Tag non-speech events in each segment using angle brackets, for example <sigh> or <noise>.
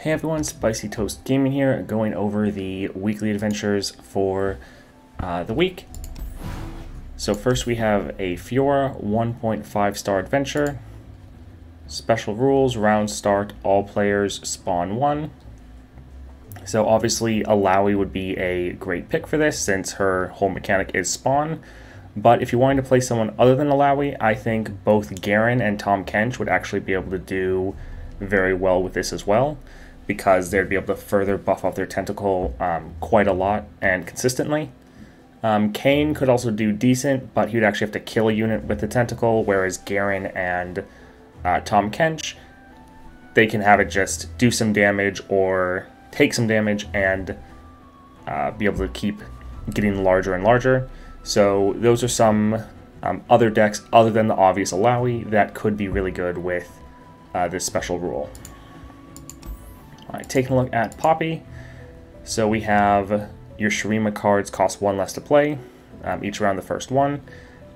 Hey everyone, Spicy Toast Gaming here, going over the weekly adventures for uh, the week. So first we have a Fiora 1.5 star adventure. Special rules, round start, all players spawn one. So obviously Illaoi would be a great pick for this since her whole mechanic is spawn. But if you wanted to play someone other than Illaoi, I think both Garen and Tahm Kench would actually be able to do very well with this as well because they'd be able to further buff off their tentacle um, quite a lot and consistently. Um, Kayn could also do decent, but he would actually have to kill a unit with the tentacle, whereas Garen and uh, Tahm Kench, they can have it just do some damage or take some damage and uh, be able to keep getting larger and larger. So those are some um, other decks other than the obvious Illaoi that could be really good with uh, this special rule. All right, taking a look at Poppy. So we have your Shurima cards cost one less to play, um, each round the first one.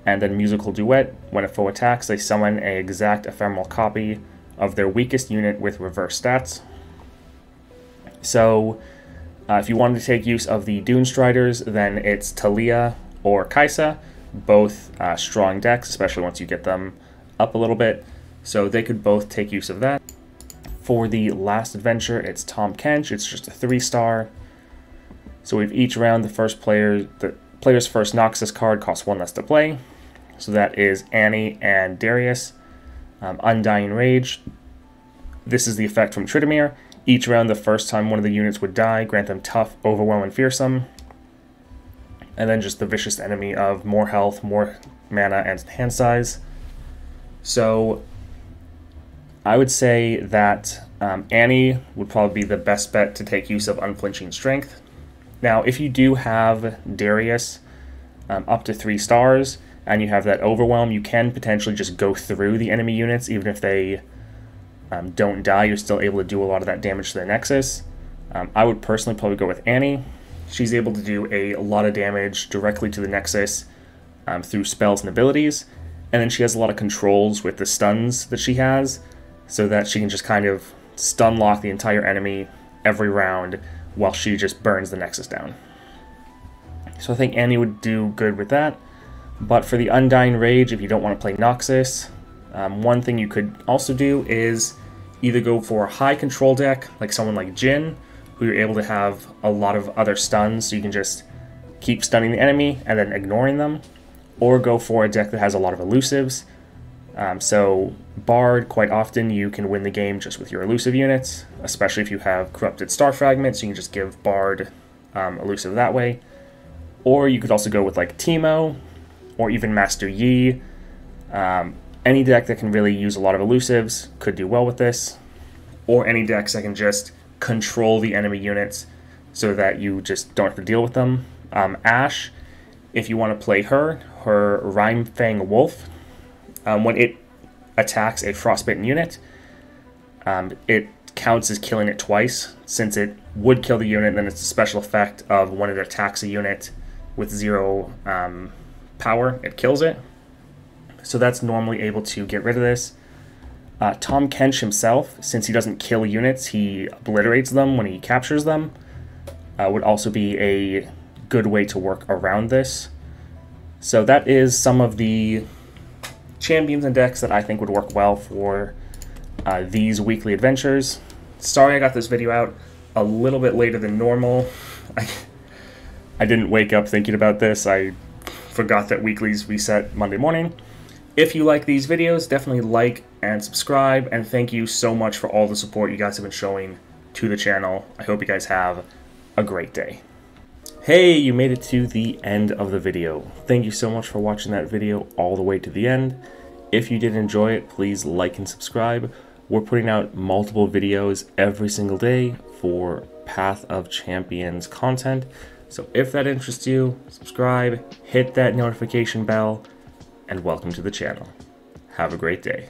And then Musical Duet, when a foe attacks, they summon a exact ephemeral copy of their weakest unit with reverse stats. So uh, if you wanted to take use of the Dune Striders, then it's Taliyah or Kai'Sa, both uh, strong decks, especially once you get them up a little bit. So they could both take use of that. For the last adventure, it's Tahm Kench. It's just a three star. So we've each round the first player, the player's first Noxus card costs one less to play. So that is Annie and Darius. Um, Undying Rage. This is the effect from Tryndamere. Each round, the first time one of the units would die, grant them tough, overwhelm, and fearsome. And then just the vicious enemy of more health, more mana, and hand size. So I would say that um, Annie would probably be the best bet to take use of Unflinching Strength. Now, if you do have Darius um, up to three stars and you have that Overwhelm, you can potentially just go through the enemy units, even if they um, don't die, you're still able to do a lot of that damage to the Nexus. Um, I would personally probably go with Annie. She's able to do a lot of damage directly to the Nexus um, through spells and abilities, and then she has a lot of controls with the stuns that she has so that she can just kind of stun lock the entire enemy every round while she just burns the Nexus down. So I think Annie would do good with that. But for the Undying Rage, if you don't want to play Noxus, um, one thing you could also do is either go for a high control deck, like someone like Jhin, who you're able to have a lot of other stuns, so you can just keep stunning the enemy and then ignoring them, or go for a deck that has a lot of elusives, um, so Bard, quite often you can win the game just with your elusive units, especially if you have Corrupted Star Fragments, you can just give Bard um, elusive that way. Or you could also go with like Teemo, or even Master Yi. Um, any deck that can really use a lot of elusives could do well with this. Or any decks that can just control the enemy units so that you just don't have to deal with them. Um, Ashe, if you want to play her, her Rimefang Wolf um, when it attacks a frostbitten unit, um, it counts as killing it twice, since it would kill the unit, then it's a special effect of when it attacks a unit with zero um, power, it kills it. So that's normally able to get rid of this. Uh, Tahm Kench himself, since he doesn't kill units, he obliterates them when he captures them, uh, would also be a good way to work around this. So that is some of the champions and decks that I think would work well for uh, these weekly adventures. Sorry I got this video out a little bit later than normal. <laughs> I, I didn't wake up thinking about this. I forgot that weeklies reset Monday morning. If you like these videos, definitely like and subscribe, and thank you so much for all the support you guys have been showing to the channel. I hope you guys have a great day. Hey, you made it to the end of the video. Thank you so much for watching that video all the way to the end. If you did enjoy it, please like and subscribe. We're putting out multiple videos every single day for Path of Champions content. So if that interests you, subscribe, hit that notification bell, and welcome to the channel. Have a great day.